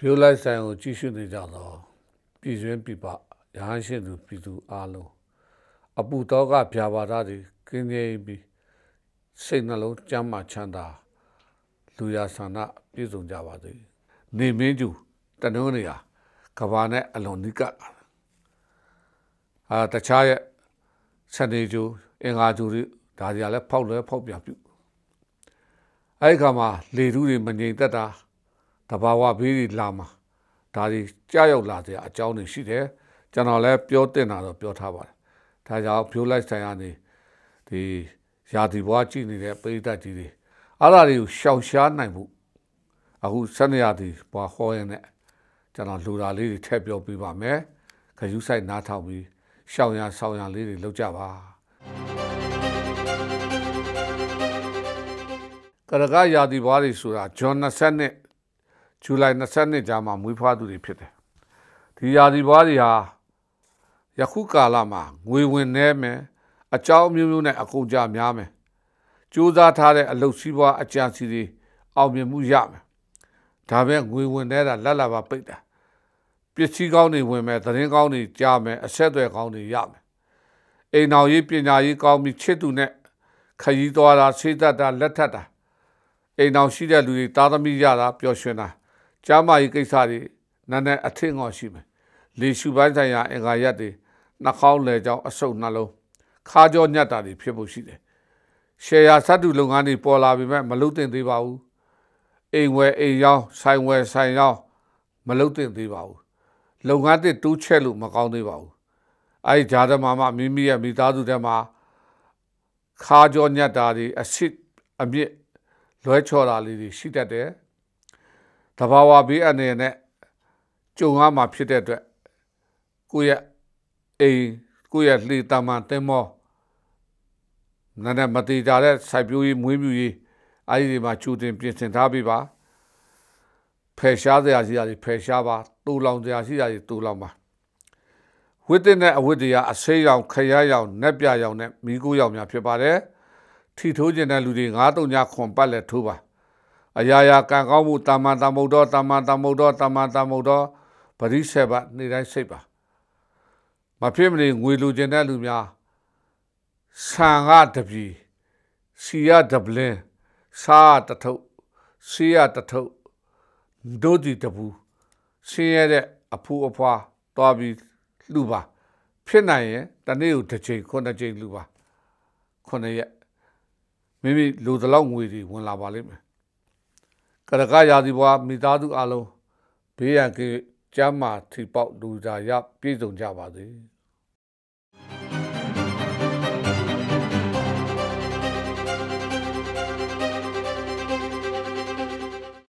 ဖြိုးလိုက်ဆိုင်ကိုကြည့်ရှုနေကြသောပြည်တွင်းပြည်ပရဟန်းရှင်သူပြည်သူအားလုံးအပူတော့ကဗျာပါဒတွေကင်းငြိမ်းပြီးစိတ်နှလုံးကျမ်းမာချမ်းသာလူရဆန္ဒပြည့်စုံကြပါစေနေမင်းကျူတနုံးနေဟာကဘာနဲ့အလွန်နိကအာတခြားရဲ့စနေကျူအင်္ဂါကျူတွေဒါတွေကလည်းဖောက်လွဲဖောက်ပြပြုအဲ့ဒီခါမှာလေတူးတွေမငြိမ်သက်တာ တဘာဝဘေးတွေလာမှာဒါတွေကြောက်ရောက်လာတဲ့အကြောင်းတွေရှိတယ်ကျွန်တော်လည်းပြောတင်တာတော့ပြောထားပါတယ်ဒါကြောင့်ဖြိုးလိုက်ဆိုင်ရနေဒီရာသီဘွားကြည့်နေတဲ့ပိဋကတ်ကြီးတွေအဲ့ဒါတွေကိုရှောင်ရှားနိုင်မှုအခုဆက်နေရသည်ဘွားဟောရင်နဲ့ကျွန်တော်လူတာလေးတွေထည့်ပြောပြပါမယ်ခရူးဆိုင်နားထောင်ပြီးရှောင်ရဆောင်းရလေးတွေလုပ်ကြပါကရကရာသီဘွားတွေဆိုတာဂျွန်20နှစ် ဇူလိုင်20နှစ်ကြာမှမွေးဖွားသူတွေဖြစ်တယ်ဒီရာသီဘွားတွေဟာယခုကာလမှာငွေဝင်နေမယ်အကြောင်းမျိုးမျိုးနဲ့အကုန်ကြများမယ်ကြိုးစားထားတဲ့အလုပ်စည်းပွားအကြံစီတွေအောင်မြင်မှုရမယ်ဒါပဲငွေဝင်နေတာလက်လာပါပိတ်တာပစ္စည်းကောင်းတွေဝင်မယ်သတင်းကောင်းတွေကြားမယ်အဆက်အသွယ်ကောင်းတွေရမယ်အိမ်တော်ရေးပညာရေးကောင်းပြီးချစ်သူနဲ့ခရီးသွားတာဆေးသက်တာလက်ထပ်တာအိမ်တော်ရှိတဲ့လူတွေသားသမီးရတာပျော်ရွှင်တာ ကြားမကြီးကိစ္စတွေနည်းနည်းအထင်ငေါရှိမယ်လေရှုပိုင်းဆိုင်ရာအင်္ဂါရက်တွေနှာခေါင်းလေကြောင်းအဆုပ်နှလုံးခါကြောညတ်တာတွေဖြစ်ဖို့ရှိတယ်ရှယ်ယာစတုလုပ်ငန်းတွေပေါ်လာပြီမဲ့မလုပ်သင့်သေးပါဘူးအိမ်ဝယ်အိမ်ရောင်းဆိုင်ဝယ်ဆိုင်ရောင်းမလုပ်သင့်သေးပါဘူးလုပ်ငန်းတစ်တိုးချက်လို့မကောင်းသေးပါဘူးအဲဒီဂျာသမားမှမိမိရဲ့မိသားစုထဲမှာခါကြောညတ်တာတွေအဆစ်အမြင့်လွဲချော်တာလေးတွေရှိတတ်တယ် တဘာဝဘေးအနေနဲ့ကြုံရမှာဖြစ်တဲ့အတွက်ကိုယ့်ရဲ့အိမ်ကိုယ့်ရဲ့လှေတမန်တင်မောနာနဲ့မတိကြတဲ့စိုက်ပျိုးရေးမွေးမြူရေးအဲဒီဒီမှာချူတင်ပြင်ဆင်ထားပြီးပါဖယ်ရှားစရာရှိတာတွေဖယ်ရှားပါတူလောင်စရာရှိတာတွေတူလောင်ပါဝိတ္တနဲ့အဝိတ္တရာအဆေးရောင်ခရရောင်နက်ပြရောင်နဲ့မိကိုရောင်များဖြစ်ပါတယ်ထီထိုးခြင်းတဲ့လူတွေငါးတုံညာခွန်ပတ်လက်ထိုးပါ အရာရာကံကောင်းမှုတာမန်တမုတ်တော်တာမန်တမုတ်တော်တာမန်တမုတ်တော်ပရိဆေဘနေ့တိုင်းစိတ်ပါမဖြစ်မနေငွေလူကျင်တဲ့လူများဆန်ကတပြီစီရဒပလင်းစားတထုပ်စီရတထုပ်ဒိုဒီတဘူးဆင်းရဲတဲ့အဖူအဖွာတွားပြီးလှူပါ ဖြစ်နိုင်ရင်တနေ့ကိုတစ်ချိန်ခုနှစ်ချိန်လှူပါခုနှစ်ရက်မိမိလူတလောက်ငွေတွေဝင်လာပါလိမ့်မယ် ကရကရာသီဘွားမိသားစုအလုံးဘေးရန်ကကျမ်းမာထိပေါက်လူသာရပြည့်စုံကြပါစေ။